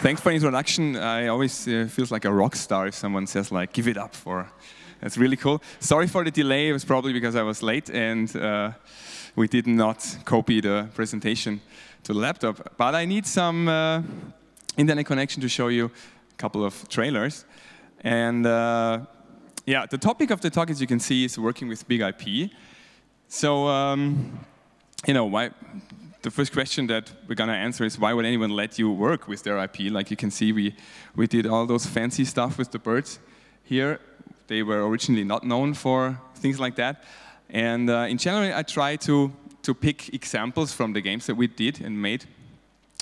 thanks for the introduction. I always uh, feels like a rock star if someone says like, give it up for, that's really cool. Sorry for the delay, it was probably because I was late and uh, we did not copy the presentation to the laptop. But I need some uh, internet connection to show you a couple of trailers. And uh, yeah, the topic of the talk, as you can see, is working with big IP. So, um, you know, why, the first question that we're going to answer is why would anyone let you work with their IP? Like you can see, we, we did all those fancy stuff with the birds here. They were originally not known for things like that. And uh, in general, I try to, to pick examples from the games that we did and made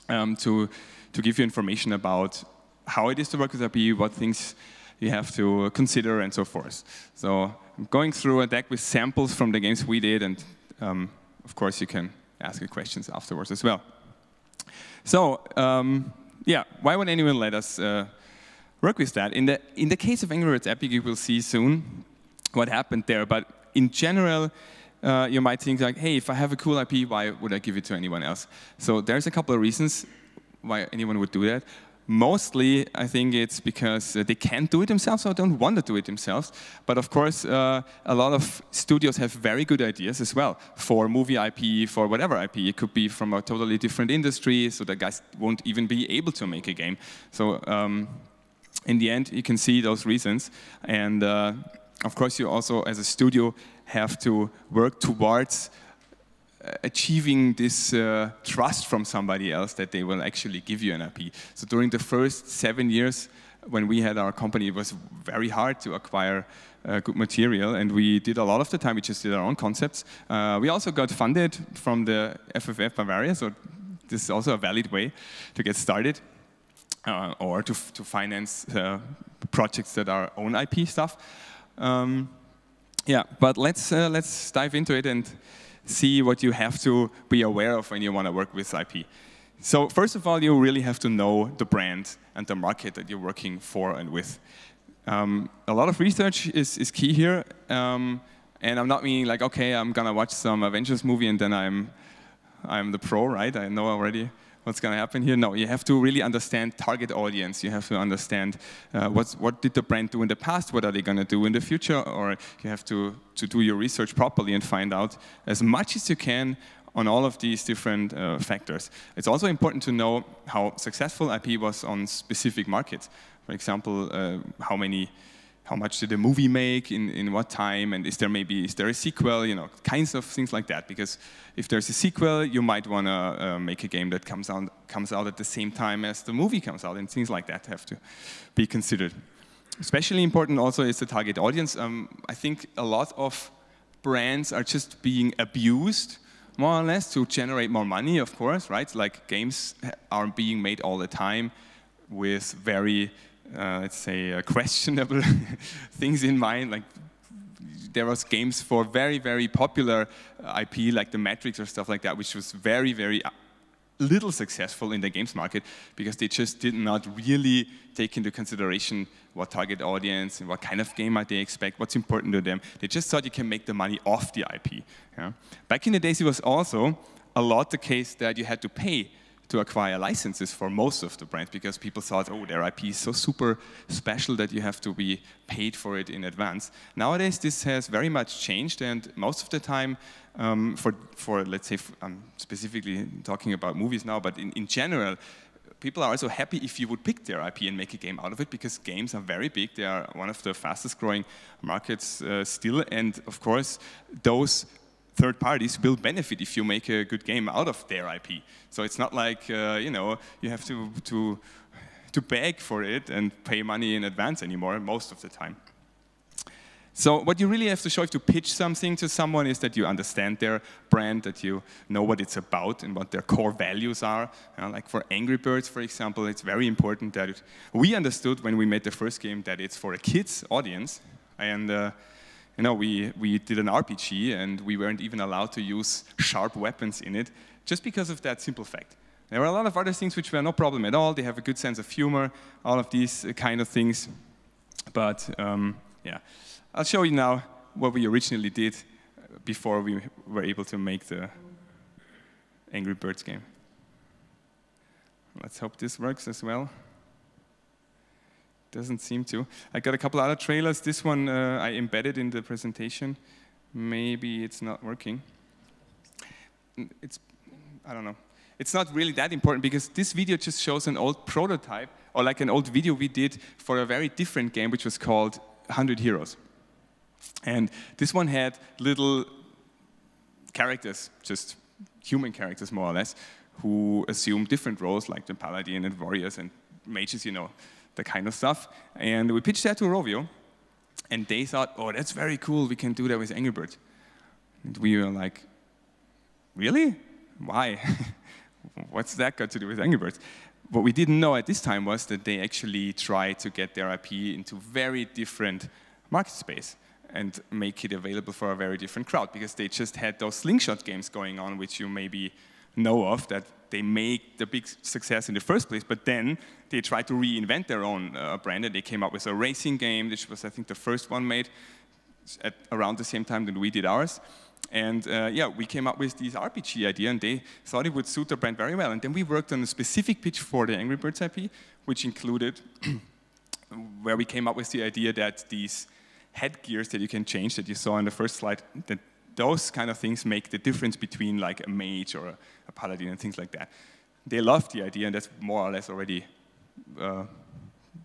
um, to, to give you information about how it is to work with IP, what things you have to consider, and so forth. So I'm going through a deck with samples from the games we did, and um, of course you can ask questions afterwards as well. So um, yeah, why would anyone let us uh, work with that? In the, in the case of Angry Birds Epic, you will see soon what happened there. But in general, uh, you might think like, hey, if I have a cool IP, why would I give it to anyone else? So there's a couple of reasons why anyone would do that. Mostly, I think it's because uh, they can't do it themselves or don't want to do it themselves. But of course, uh, a lot of studios have very good ideas as well for movie IP, for whatever IP. It could be from a totally different industry, so the guys won't even be able to make a game. So um, in the end, you can see those reasons. And uh, of course, you also, as a studio, have to work towards achieving this uh, trust from somebody else that they will actually give you an IP. So during the first seven years when we had our company, it was very hard to acquire uh, good material, and we did a lot of the time, we just did our own concepts. Uh, we also got funded from the FFF Bavaria, so this is also a valid way to get started. Uh, or to, to finance uh, projects that are own IP stuff. Um, yeah, but let's uh, let's dive into it and see what you have to be aware of when you want to work with IP. So first of all, you really have to know the brand and the market that you're working for and with. Um, a lot of research is, is key here. Um, and I'm not meaning like, okay, I'm going to watch some Avengers movie and then I'm, I'm the pro, right? I know already what's going to happen here. No, you have to really understand target audience. You have to understand uh, what did the brand do in the past, what are they going to do in the future, or you have to, to do your research properly and find out as much as you can on all of these different uh, factors. It's also important to know how successful IP was on specific markets. For example, uh, how many how much did the movie make, in, in what time, and is there maybe, is there a sequel, you know, kinds of things like that. Because if there's a sequel, you might want to uh, make a game that comes out, comes out at the same time as the movie comes out, and things like that have to be considered. Especially important also is the target audience. Um, I think a lot of brands are just being abused, more or less, to generate more money, of course, right? Like games are being made all the time with very uh, let's say, uh, questionable things in mind. Like there was games for very, very popular uh, IP like the Matrix or stuff like that, which was very, very uh, little successful in the games market because they just did not really take into consideration what target audience and what kind of game might they expect, what's important to them. They just thought you can make the money off the IP. Yeah? Back in the days, it was also a lot the case that you had to pay to acquire licenses for most of the brands because people thought, oh, their IP is so super special that you have to be paid for it in advance. Nowadays, this has very much changed, and most of the time, um, for, for let's say, I'm specifically talking about movies now, but in, in general, people are also happy if you would pick their IP and make a game out of it because games are very big. They are one of the fastest growing markets uh, still. And of course, those third parties will benefit if you make a good game out of their IP. So it's not like uh, you know you have to to to beg for it and pay money in advance anymore most of the time. So what you really have to show if you pitch something to someone is that you understand their brand, that you know what it's about and what their core values are. Uh, like for Angry Birds, for example, it's very important that it, we understood when we made the first game that it's for a kids audience. And uh, you know, we, we did an RPG and we weren't even allowed to use sharp weapons in it just because of that simple fact. There were a lot of other things which were no problem at all. They have a good sense of humor, all of these kind of things. But um, yeah, I'll show you now what we originally did before we were able to make the Angry Birds game. Let's hope this works as well. Doesn't seem to. I got a couple other trailers. This one uh, I embedded in the presentation. Maybe it's not working. It's, I don't know. It's not really that important because this video just shows an old prototype or like an old video we did for a very different game which was called 100 Heroes. And this one had little characters, just human characters more or less, who assume different roles like the paladin and warriors and mages, you know, the kind of stuff. And we pitched that to Rovio, and they thought, oh, that's very cool, we can do that with Angry Birds. And we were like, really? Why? What's that got to do with Angry Birds? What we didn't know at this time was that they actually tried to get their IP into very different market space and make it available for a very different crowd because they just had those slingshot games going on, which you maybe know of, that they make the big success in the first place, but then they tried to reinvent their own uh, brand and they came up with a racing game, which was, I think, the first one made at around the same time that we did ours. And uh, yeah, we came up with this RPG idea and they thought it would suit the brand very well. And then we worked on a specific pitch for the Angry Birds IP, which included where we came up with the idea that these headgears that you can change that you saw in the first slide, that those kind of things make the difference between like a mage or a, a paladin and things like that. They loved the idea, and that's more or less already uh,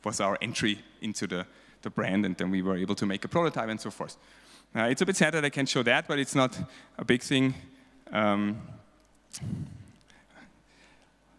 was our entry into the, the brand, and then we were able to make a prototype and so forth. Uh, it's a bit sad that I can't show that, but it's not a big thing. Um,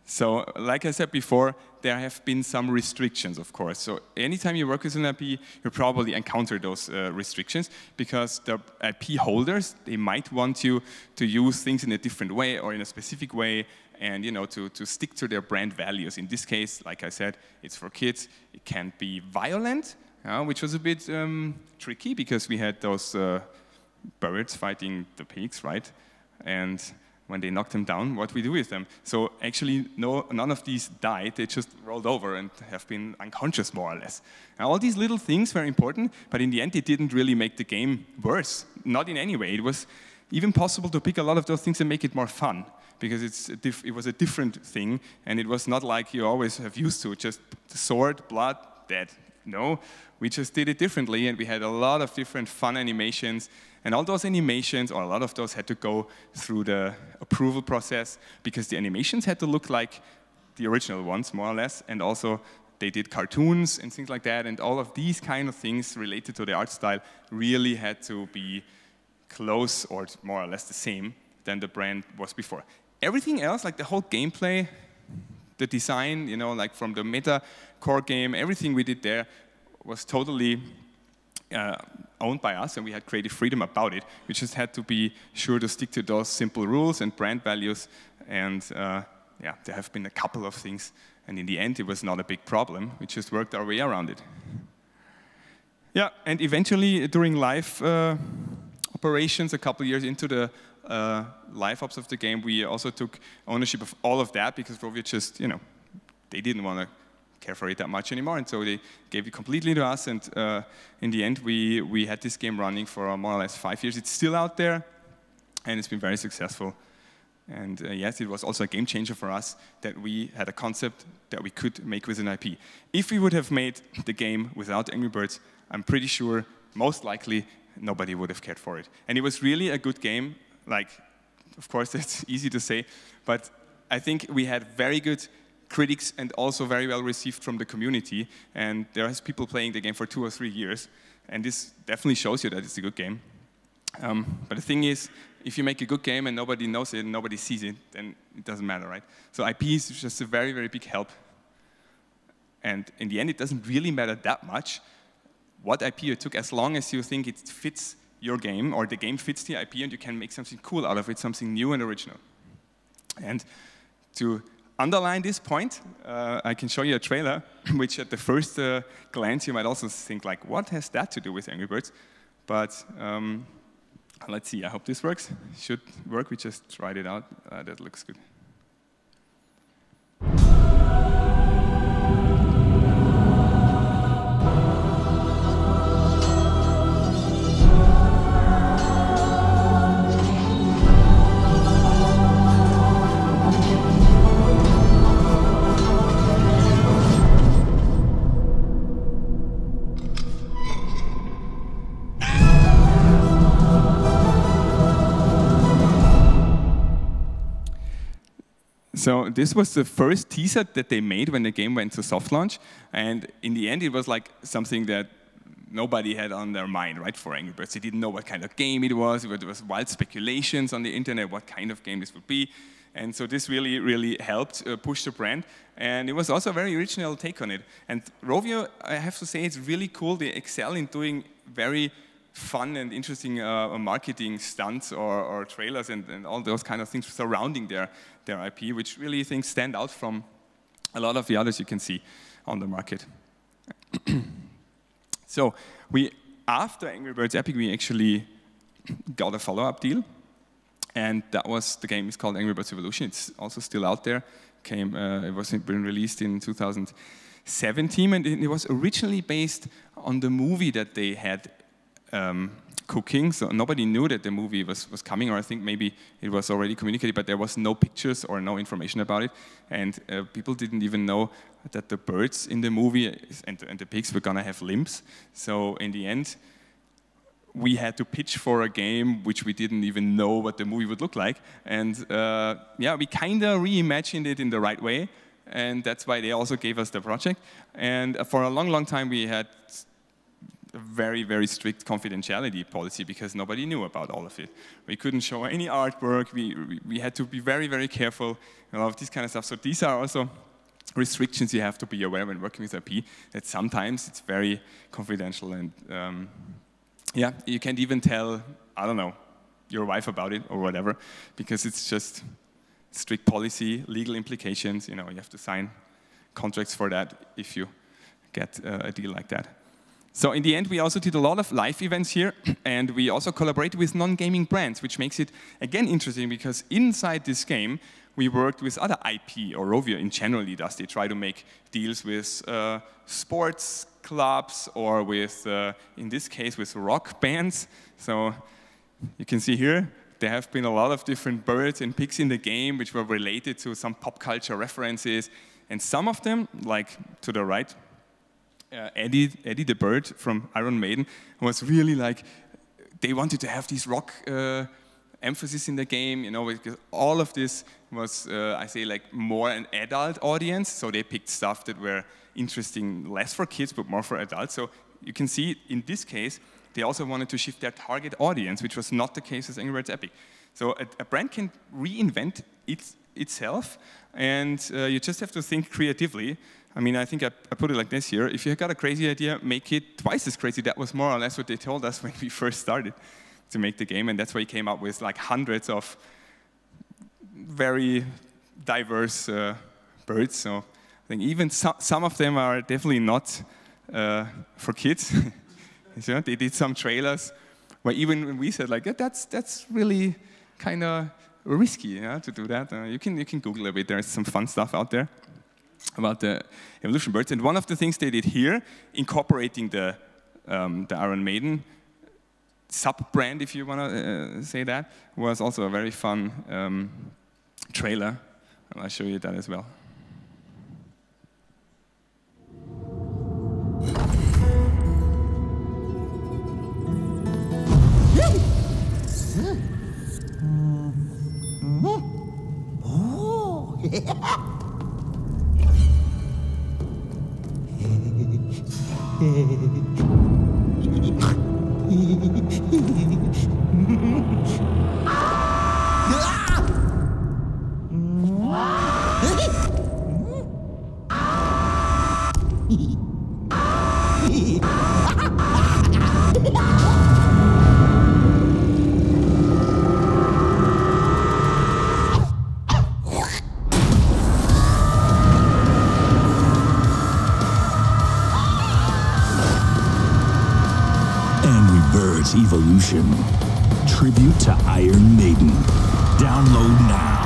so, like I said before, there have been some restrictions, of course. So, anytime you work with an IP, you probably encounter those uh, restrictions because the IP holders they might want you to use things in a different way or in a specific way, and you know to to stick to their brand values. In this case, like I said, it's for kids. It can be violent, uh, which was a bit um, tricky because we had those uh, birds fighting the pigs, right? And when they knocked them down, what we do with them. So actually, no, none of these died. They just rolled over and have been unconscious, more or less. Now, all these little things were important, but in the end, it didn't really make the game worse. Not in any way. It was even possible to pick a lot of those things and make it more fun because it was a different thing, and it was not like you always have used to, just sword, blood, dead. No, we just did it differently, and we had a lot of different fun animations and all those animations, or a lot of those, had to go through the approval process because the animations had to look like the original ones, more or less, and also they did cartoons and things like that, and all of these kind of things related to the art style really had to be close or more or less the same than the brand was before. Everything else, like the whole gameplay, the design, you know, like from the meta core game, everything we did there was totally uh, owned by us and we had creative freedom about it. We just had to be sure to stick to those simple rules and brand values. And uh, yeah, there have been a couple of things. And in the end, it was not a big problem. We just worked our way around it. Yeah, and eventually during live uh, operations, a couple years into the uh, live ops of the game, we also took ownership of all of that because Rovio just, you know, they didn't want to care for it that much anymore. And so they gave it completely to us. And uh, in the end, we, we had this game running for more or less five years. It's still out there, and it's been very successful. And uh, yes, it was also a game changer for us that we had a concept that we could make with an IP. If we would have made the game without Angry Birds, I'm pretty sure, most likely, nobody would have cared for it. And it was really a good game. Like, of course, it's easy to say, but I think we had very good critics and also very well received from the community. And there is people playing the game for two or three years. And this definitely shows you that it's a good game. Um, but the thing is, if you make a good game and nobody knows it and nobody sees it, then it doesn't matter, right? So IP is just a very, very big help. And in the end, it doesn't really matter that much what IP you took, as long as you think it fits your game or the game fits the IP and you can make something cool out of it, something new and original. And to underline this point, uh, I can show you a trailer, which at the first uh, glance you might also think like, what has that to do with Angry Birds? But um, let's see, I hope this works. Should work, we just tried it out. Uh, that looks good. So this was the first teaser that they made when the game went to soft launch, and in the end, it was like something that nobody had on their mind, right, for Angry Birds. They didn't know what kind of game it was. There was wild speculations on the internet what kind of game this would be. And so this really, really helped uh, push the brand. And it was also a very original take on it. And Rovio, I have to say, it's really cool. They excel in doing very fun and interesting uh, marketing stunts or, or trailers and, and, all those kind of things surrounding their, their IP, which really things stand out from a lot of the others you can see on the market. so we, after Angry Birds Epic, we actually got a follow-up deal. And that was, the game is called Angry Birds Evolution. It's also still out there. Came, uh, it was been released in 2017, and it was originally based on the movie that they had um, cooking, so nobody knew that the movie was, was coming, or I think maybe it was already communicated, but there was no pictures or no information about it, and uh, people didn't even know that the birds in the movie and, and the pigs were gonna have limbs. So in the end, we had to pitch for a game which we didn't even know what the movie would look like, and uh, yeah, we kind of reimagined it in the right way, and that's why they also gave us the project. And for a long, long time, we had a very, very strict confidentiality policy because nobody knew about all of it. We couldn't show any artwork. We, we, we had to be very, very careful and all of this kind of stuff. So these are also restrictions you have to be aware when working with IP, that sometimes it's very confidential and um, yeah, you can't even tell, I don't know, your wife about it or whatever, because it's just strict policy, legal implications, you know, you have to sign contracts for that if you get uh, a deal like that. So in the end, we also did a lot of live events here, and we also collaborated with non-gaming brands, which makes it, again, interesting, because inside this game, we worked with other IP, or Rovio in generally does. They try to make deals with uh, sports clubs, or with, uh, in this case, with rock bands. So you can see here, there have been a lot of different birds and pigs in the game, which were related to some pop culture references. And some of them, like to the right, uh, Eddie, Eddie the Bird from Iron Maiden was really like, they wanted to have this rock uh, emphasis in the game, you know, because all of this was, uh, I say, like more an adult audience, so they picked stuff that were interesting less for kids, but more for adults. So you can see in this case, they also wanted to shift their target audience, which was not the case with Angry Birds Epic. So a, a brand can reinvent its, itself, and uh, you just have to think creatively. I mean, I think I, I, put it like this here. If you got a crazy idea, make it twice as crazy. That was more or less what they told us when we first started to make the game. And that's why we came up with like hundreds of very diverse uh, birds. So I think even so, some of them are definitely not uh, for kids. know, they did some trailers where even when we said like, yeah, that's, that's really kind of risky know, to do that. Uh, you, can, you can Google a bit. There's some fun stuff out there about the evolution birds. And one of the things they did here, incorporating the, um, the Iron Maiden sub-brand, if you want to uh, say that, was also a very fun um, trailer. I'll show you that as well. Evolution. Tribute to Iron Maiden. Download now.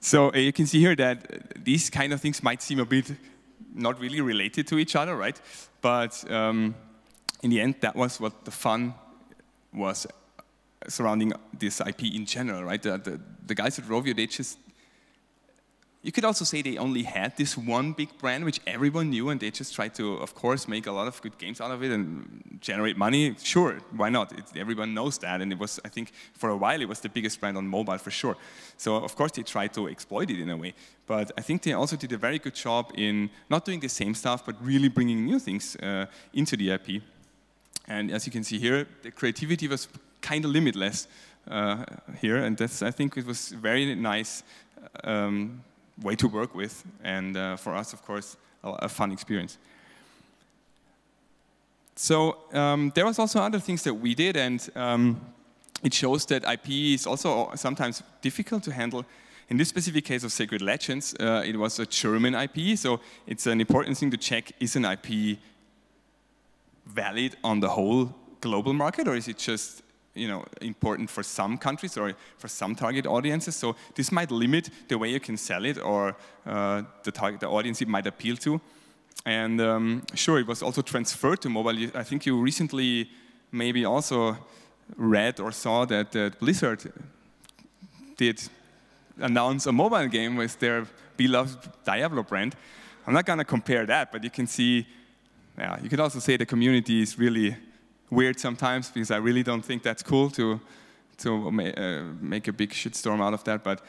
so uh, you can see here that these kind of things might seem a bit not really related to each other, right? But um, in the end, that was what the fun was surrounding this IP in general, right? The, the, the guys at Rovio, they just you could also say they only had this one big brand which everyone knew and they just tried to, of course, make a lot of good games out of it and generate money. Sure, why not? It, everyone knows that. And it was, I think, for a while it was the biggest brand on mobile for sure. So, of course, they tried to exploit it in a way. But I think they also did a very good job in not doing the same stuff, but really bringing new things uh, into the IP. And as you can see here, the creativity was kind of limitless uh, here. And that's, I think it was very nice. Um, way to work with, and uh, for us, of course, a, a fun experience. So um, there was also other things that we did, and um, it shows that IP is also sometimes difficult to handle. In this specific case of Sacred Legends, uh, it was a German IP, so it's an important thing to check, is an IP valid on the whole global market, or is it just you know, important for some countries or for some target audiences. So this might limit the way you can sell it or uh, the, target, the audience it might appeal to. And um, sure, it was also transferred to mobile. I think you recently maybe also read or saw that uh, Blizzard did announce a mobile game with their beloved Diablo brand. I'm not going to compare that, but you can see, yeah, you can also say the community is really weird sometimes because I really don't think that's cool to, to uh, make a big shitstorm out of that. But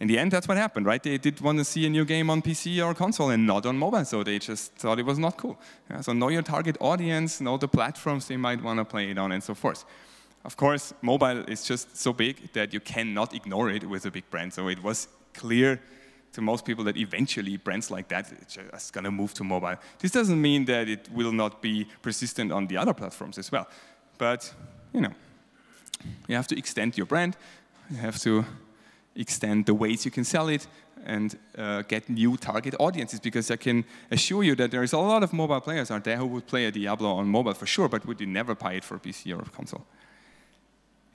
in the end, that's what happened, right? They did want to see a new game on PC or console and not on mobile, so they just thought it was not cool. Yeah, so know your target audience, know the platforms they might want to play it on, and so forth. Of course, mobile is just so big that you cannot ignore it with a big brand. So it was clear to most people that eventually brands like that just going to move to mobile. This doesn't mean that it will not be persistent on the other platforms as well. But, you know, you have to extend your brand. You have to extend the ways you can sell it and uh, get new target audiences because I can assure you that there is a lot of mobile players out there who would play a Diablo on mobile for sure, but would never buy it for PC or console.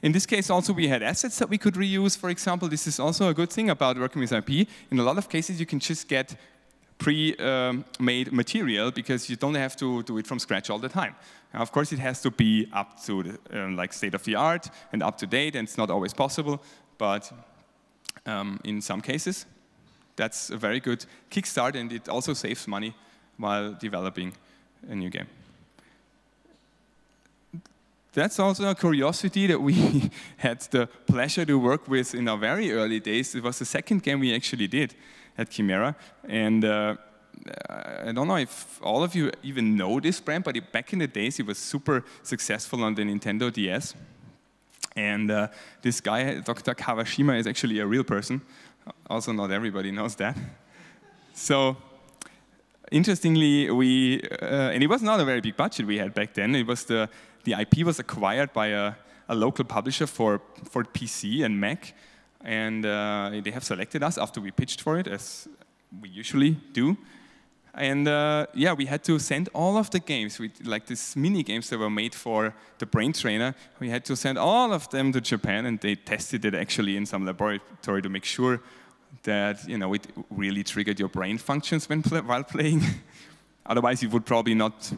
In this case, also, we had assets that we could reuse. For example, this is also a good thing about working with IP. In a lot of cases, you can just get pre-made material because you don't have to do it from scratch all the time. Now, of course, it has to be up to the, um, like state of the art and up to date, and it's not always possible. But um, in some cases, that's a very good kickstart, and it also saves money while developing a new game that's also a curiosity that we had the pleasure to work with in our very early days. It was the second game we actually did at Chimera. And uh, I don't know if all of you even know this brand, but it, back in the days, it was super successful on the Nintendo DS. And uh, this guy, Dr. Kawashima, is actually a real person. Also, not everybody knows that. So, interestingly, we, uh, and it was not a very big budget we had back then. It was the the IP was acquired by a, a local publisher for, for PC and Mac, and uh, they have selected us after we pitched for it, as we usually do. And uh, yeah, we had to send all of the games, we, like these mini games that were made for the brain trainer, we had to send all of them to Japan and they tested it actually in some laboratory to make sure that you know, it really triggered your brain functions when while playing. Otherwise, you would probably not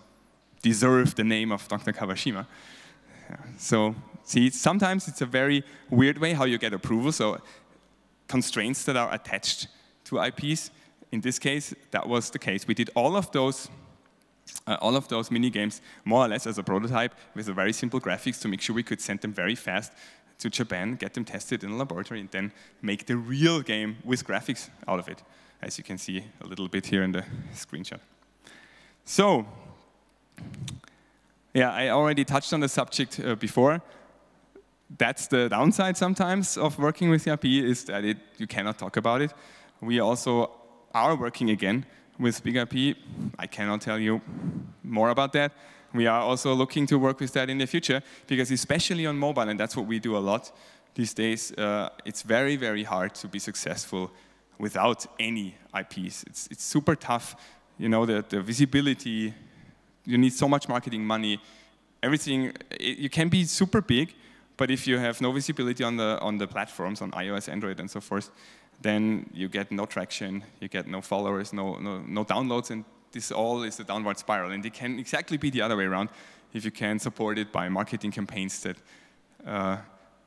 deserve the name of Dr. Kawashima. So see, sometimes it's a very weird way how you get approval. So constraints that are attached to IPs. In this case, that was the case. We did all of those uh, all of those mini games more or less as a prototype with a very simple graphics to make sure we could send them very fast to Japan, get them tested in a laboratory, and then make the real game with graphics out of it, as you can see a little bit here in the screenshot. So yeah, I already touched on the subject uh, before. That's the downside sometimes of working with ERP is that it, you cannot talk about it. We also are working again with Big IP. I cannot tell you more about that. We are also looking to work with that in the future because especially on mobile, and that's what we do a lot these days, uh, it's very, very hard to be successful without any IPs. It's, it's super tough. You know, the, the visibility you need so much marketing money. Everything, it, you can be super big, but if you have no visibility on the, on the platforms, on iOS, Android, and so forth, then you get no traction, you get no followers, no, no, no downloads, and this all is a downward spiral. And it can exactly be the other way around if you can support it by marketing campaigns that, uh,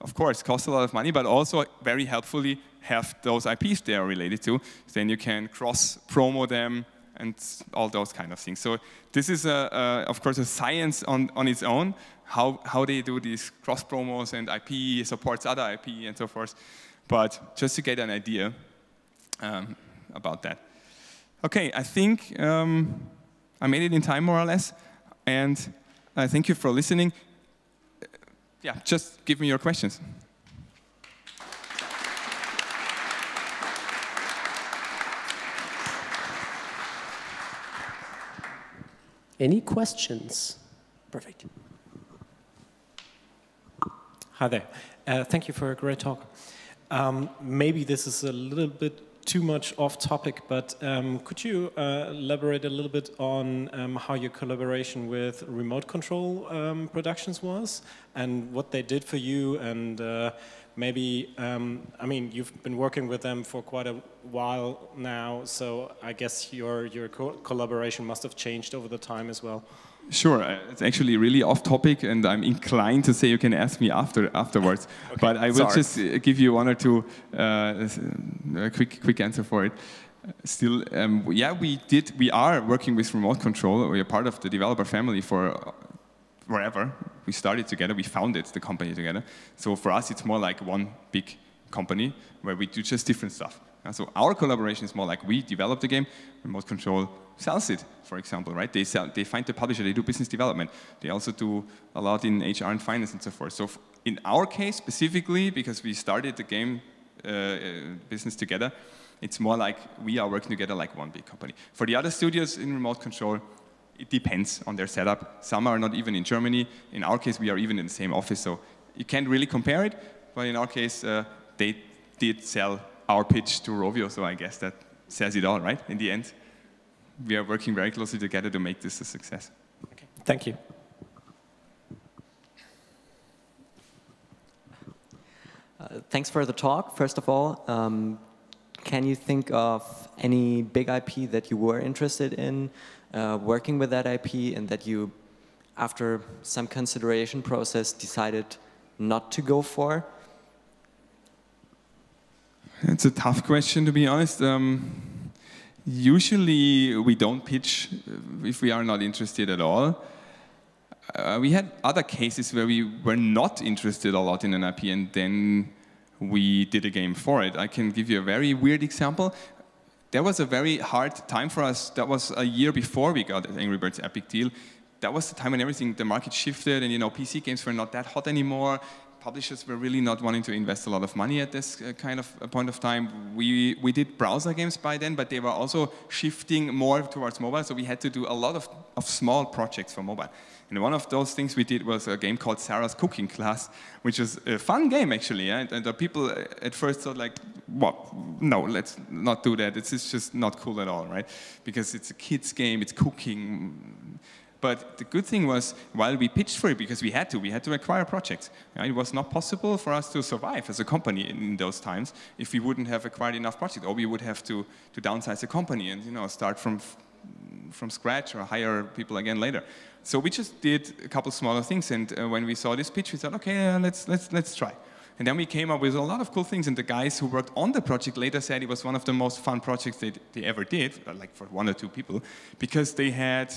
of course, cost a lot of money, but also very helpfully have those IPs they are related to. Then you can cross promo them and all those kind of things. So this is, a, a, of course, a science on, on its own, how, how they do these cross promos and IP supports other IP and so forth. But just to get an idea um, about that. Okay, I think um, I made it in time more or less. And I thank you for listening. Yeah, just give me your questions. Any questions? Perfect. Hi there. Uh, thank you for a great talk. Um, maybe this is a little bit too much off topic, but um, could you uh, elaborate a little bit on um, how your collaboration with Remote Control um, Productions was and what they did for you and uh, maybe, um, I mean, you've been working with them for quite a while now, so I guess your, your co collaboration must have changed over the time as well. Sure, uh, it's actually really off topic, and I'm inclined to say you can ask me after afterwards. okay. But I will Sorry. just uh, give you one or two uh, a quick quick answer for it. Still, um, yeah, we did. We are working with remote control. We are part of the developer family for wherever we started together. We founded the company together. So for us, it's more like one big company where we do just different stuff. And so our collaboration is more like we develop the game, remote control sells it, for example, right? They, sell, they find the publisher, they do business development. They also do a lot in HR and finance and so forth. So in our case specifically, because we started the game uh, uh, business together, it's more like we are working together like one big company. For the other studios in remote control, it depends on their setup. Some are not even in Germany. In our case, we are even in the same office, so you can't really compare it. But in our case, uh, they did sell our pitch to Rovio, so I guess that says it all, right? In the end, we are working very closely together to make this a success. Okay. Thank you. Uh, thanks for the talk, first of all. Um, can you think of any big IP that you were interested in uh, working with that IP and that you, after some consideration process, decided not to go for? It's a tough question, to be honest. Um, usually, we don't pitch if we are not interested at all. Uh, we had other cases where we were not interested a lot in an IP, and then we did a game for it. I can give you a very weird example. There was a very hard time for us. That was a year before we got Angry Birds Epic deal. That was the time when everything, the market shifted, and you know, PC games were not that hot anymore publishers were really not wanting to invest a lot of money at this uh, kind of point of time. We, we did browser games by then, but they were also shifting more towards mobile, so we had to do a lot of, of small projects for mobile. And one of those things we did was a game called Sarah's Cooking Class, which was a fun game actually. And, and the people uh, at first thought like, what? No, let's not do that. It's just not cool at all, right? Because it's a kids game, it's cooking. But the good thing was, while we pitched for it, because we had to, we had to acquire projects. It was not possible for us to survive as a company in those times if we wouldn't have acquired enough projects, or we would have to, to downsize the company and you know start from from scratch or hire people again later. So we just did a couple smaller things, and uh, when we saw this pitch, we thought, okay, uh, let's let's let's try. And then we came up with a lot of cool things, and the guys who worked on the project later said it was one of the most fun projects they, they ever did, like for one or two people, because they had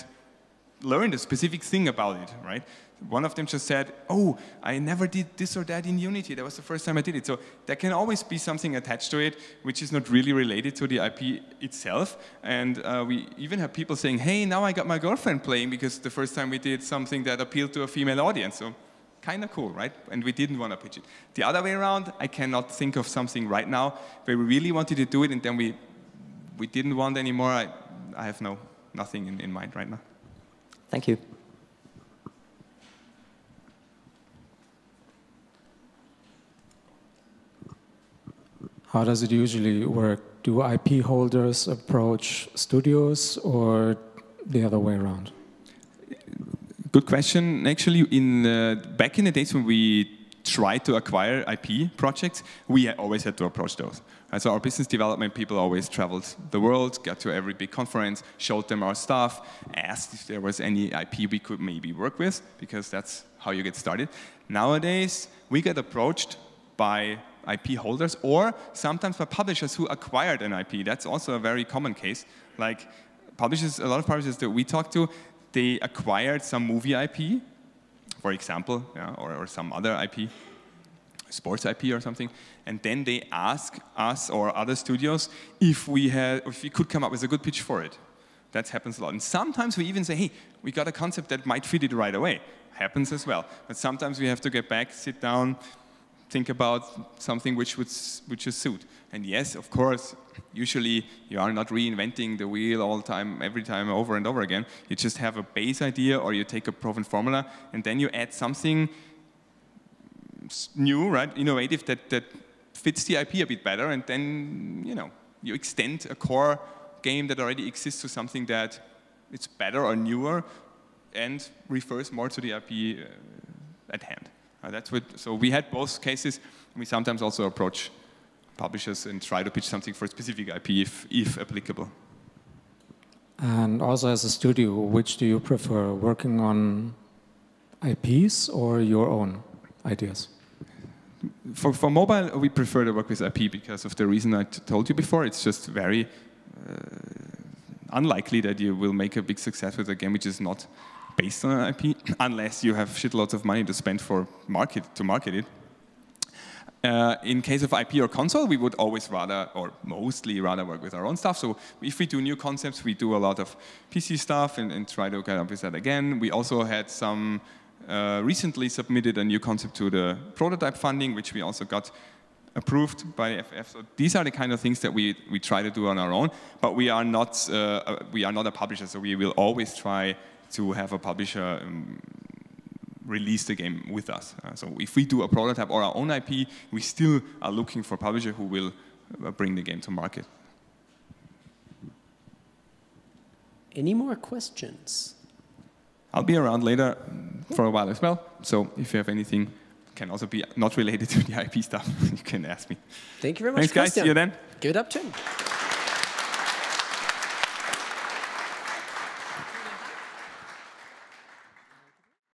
learned a specific thing about it, right? One of them just said, oh, I never did this or that in Unity. That was the first time I did it. So there can always be something attached to it which is not really related to the IP itself. And uh, we even have people saying, hey, now I got my girlfriend playing because the first time we did something that appealed to a female audience. So kind of cool, right? And we didn't want to pitch it. The other way around, I cannot think of something right now where we really wanted to do it and then we, we didn't want anymore. I, I have no, nothing in, in mind right now. Thank you. How does it usually work? Do IP holders approach studios or the other way around? Good question. Actually, in uh, back in the days when we tried to acquire IP projects, we always had to approach those. And so our business development people always traveled the world, got to every big conference, showed them our stuff, asked if there was any IP we could maybe work with, because that's how you get started. Nowadays, we get approached by IP holders or sometimes by publishers who acquired an IP. That's also a very common case. Like publishers, a lot of publishers that we talk to, they acquired some movie IP, for example, yeah, or, or some other IP, sports IP or something, and then they ask us or other studios if we had, if we could come up with a good pitch for it. That happens a lot. And sometimes we even say, hey, we got a concept that might fit it right away. Happens as well. But sometimes we have to get back, sit down, think about something which would which is suit. And yes, of course, usually you are not reinventing the wheel all the time, every time over and over again. You just have a base idea or you take a proven formula and then you add something new, right, innovative that, that fits the IP a bit better and then, you know, you extend a core game that already exists to something that it's better or newer and refers more to the IP uh, at hand. Uh, that's what, so we had both cases. We sometimes also approach publishers and try to pitch something for a specific IP if, if applicable. And also as a studio, which do you prefer, working on IPs or your own ideas? For, for mobile, we prefer to work with IP because of the reason I told you before. It's just very uh, unlikely that you will make a big success with a game which is not based on an IP, unless you have shitloads of money to spend for market to market it. Uh, in case of IP or console, we would always rather, or mostly rather, work with our own stuff. So if we do new concepts, we do a lot of PC stuff and, and try to get up with that again. We also had some uh, recently submitted a new concept to the prototype funding, which we also got approved by FF. So these are the kind of things that we, we try to do on our own, but we are not, uh, we are not a publisher, so we will always try to have a publisher um, release the game with us. Uh, so if we do a prototype or our own IP, we still are looking for a publisher who will uh, bring the game to market. Any more questions? I'll be around later for a while as well. So if you have anything, can also be not related to the IP stuff, you can ask me. Thank you very much, Thanks, guys. Christian. See you then. Give it up to him.